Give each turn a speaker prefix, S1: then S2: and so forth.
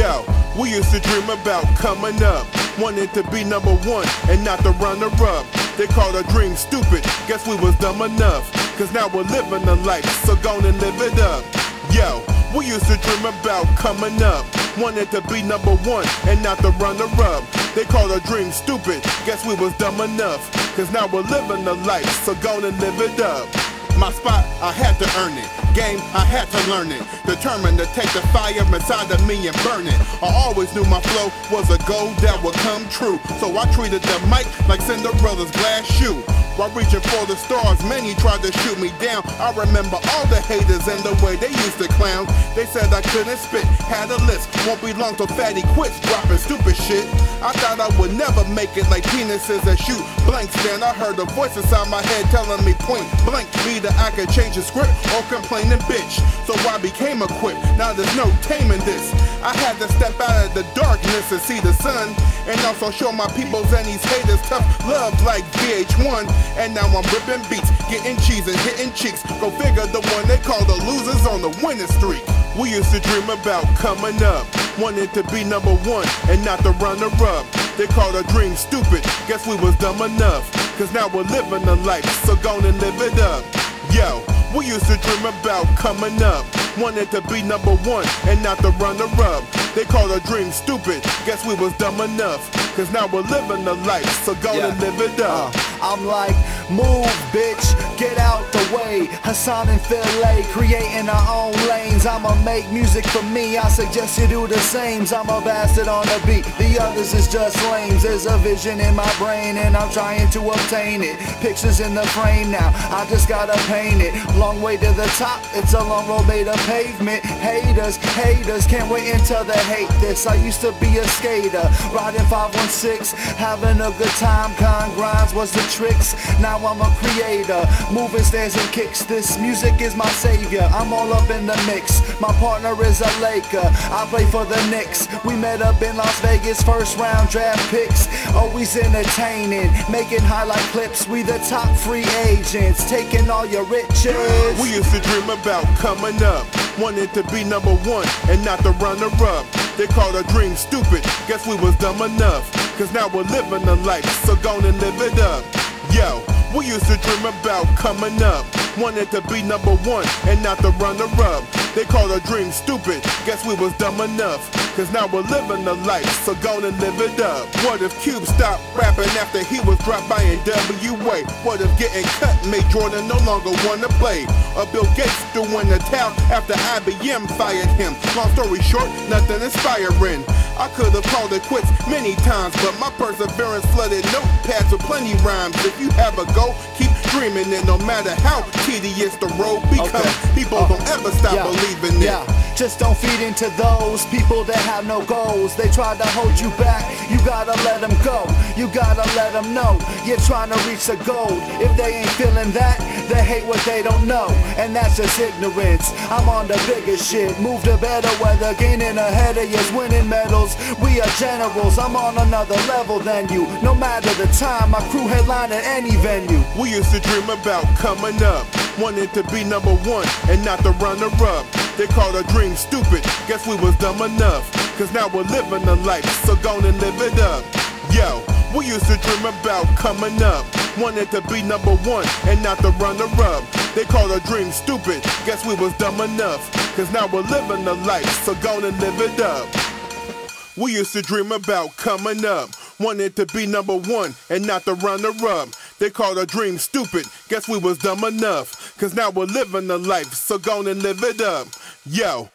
S1: We used to dream about coming up, wanted to be number one and not the runner up. They called our dream stupid, guess we was dumb enough. Cause now we're living the life, so gonna live it up. Yo, we used to dream about coming up, wanted to be number one and not the runner up. They called our dream stupid, guess we was dumb enough. Cause now we're living the life, so gonna live it up. My spot, I had to earn it. Game, I had to learn it. Determined to take the fire inside of me and burn it. I always knew my flow was a goal that would come true. So I treated the mic like Cinderella's glass shoe. While reaching for the stars, many tried to shoot me down. I remember all the haters and the way they used to clown. They said I couldn't spit, had a list. Won't be long till fatty quits dropping stupid shit. I thought I would never make it like penises that shoot blanks. Then I heard a voice inside my head telling me point blank. Either I could change the script or complain and bitch. So I became a equipped. Now there's no taming this. I had to step out of the darkness and see the sun. And also show my peoples and these haters tough love like VH1. And now I'm ripping beats, getting cheese and hitting cheeks. Go figure the one they call the losers on the winning streak. We used to dream about coming up, wanted to be number one and not the runner up. They called our dream stupid, guess we was dumb enough. Cause now we're living the life, so gonna live it up. Yo, we used to dream about coming up, wanted to be number one and not the runner up. They called our dream stupid, guess we was dumb enough. Cause now we're living the life, so gonna
S2: Yeah.
S1: live it up.
S2: I'm like, move, bitch, get out the way. Hassan and Philly creating our own lanes. I'ma make music for me. I suggest you do the same. I'm a bastard on the beat. The others is just lames. There's a vision in my brain and I'm trying to obtain it. Pictures in the frame now. I just gotta paint it. Long way to the top. It's a long road made of pavement. Haters, haters, can't wait until they hate this. I used to be a skater, riding 516, having a good time. Con grinds was the tricks. Now I'm a creator, moving stairs and kicks. This music is my savior. I'm all up in the mix. My partner is a Laker. I play for the Knicks. We met up in Las Vegas, first round draft picks. Always entertaining, making highlight clips. We the top free agents, taking all your riches.
S1: We used to dream about coming up, wanted to be number one and not the runner up. They called our dream stupid, guess we was dumb enough. Cause now we're living the life, so gonna live it up. Yo, we used to dream about coming up, wanted to be number one and not the runner up. They called our dream stupid, guess we was dumb enough. Cause now we're living the life, so gonna live it up. What if Cube stopped rapping after he was dropped by NWA? What if getting cut made Jordan no longer wanna play? Or Bill Gates threw in the towel after IBM fired him? Long story short, nothing inspiring. I could have called it quits many times, but my perseverance flooded notepads with plenty rhymes. If you have a goal, keep dreaming it no matter how tedious the road becomes.
S2: Okay.
S1: People
S2: Uh,
S1: don't ever stop
S2: yeah,
S1: believing it.
S2: Yeah, just don't feed into those people that have no goals. They try to hold you back. You gotta let them go. You gotta let them know you're trying to reach the goal. If they ain't feeling that, they hate what they don't know. And that's just ignorance. I'm on the bigger shit. Move to better weather, gaining ahead of you, winning medals. We are generals. I'm on another level than you. No matter the time, my crew headline at any venue.
S1: We used to dream about coming up, wanted to be number one and not the runner up. They called our dream stupid, guess we was dumb enough. Cause now we're living the life, so gonna live it up. Yo, we used to dream about coming up, wanted to be number one and not the runner up. They called our dream stupid, guess we was dumb enough. Cause now we're living the life, so gonna live it up. We used to dream about coming up. Wanted to be number one and not the runner up. They called our dream stupid. Guess we was dumb enough. Cause now we're living the life, so gonna live it up. Yo,